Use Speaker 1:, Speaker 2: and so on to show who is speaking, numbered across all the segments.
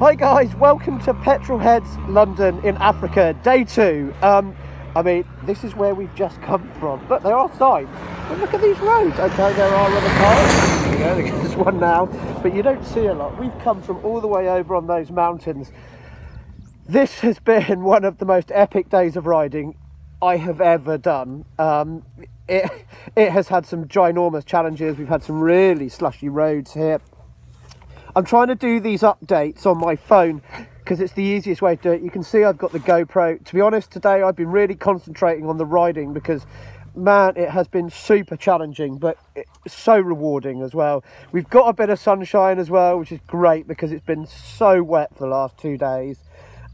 Speaker 1: Hi guys, welcome to Petrolheads London in Africa, day two. Um, I mean, this is where we've just come from, but there are signs. Look at these roads. Okay, there are other cars. There's one now, but you don't see a lot. We've come from all the way over on those mountains. This has been one of the most epic days of riding I have ever done. Um, it, it has had some ginormous challenges. We've had some really slushy roads here I'm trying to do these updates on my phone because it's the easiest way to do it. You can see I've got the GoPro. To be honest, today I've been really concentrating on the riding because man, it has been super challenging, but so rewarding as well. We've got a bit of sunshine as well, which is great because it's been so wet for the last two days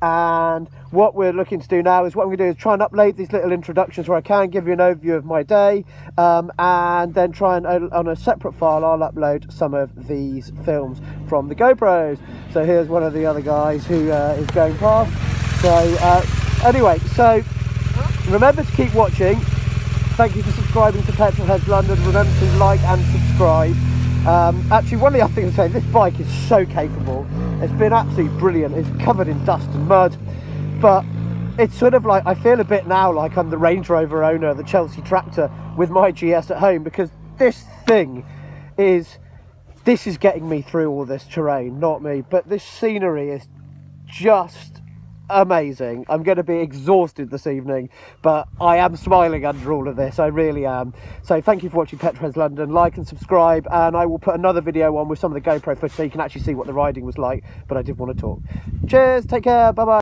Speaker 1: and what we're looking to do now is what I'm going to do is try and upload these little introductions where I can give you an overview of my day um, and then try and uh, on a separate file I'll upload some of these films from the GoPros. So here's one of the other guys who uh, is going past. So uh, anyway so remember to keep watching. Thank you for subscribing to Petrolheads London. Remember to like and subscribe. Um, actually, one of the other things I say, this bike is so capable. It's been absolutely brilliant. It's covered in dust and mud, but it's sort of like I feel a bit now like I'm the Range Rover owner, of the Chelsea tractor with my GS at home because this thing is this is getting me through all this terrain, not me. But this scenery is just amazing. I'm going to be exhausted this evening, but I am smiling under all of this. I really am. So thank you for watching Petrolheads London. Like and subscribe, and I will put another video on with some of the GoPro footage so you can actually see what the riding was like. But I did want to talk. Cheers. Take care. Bye bye.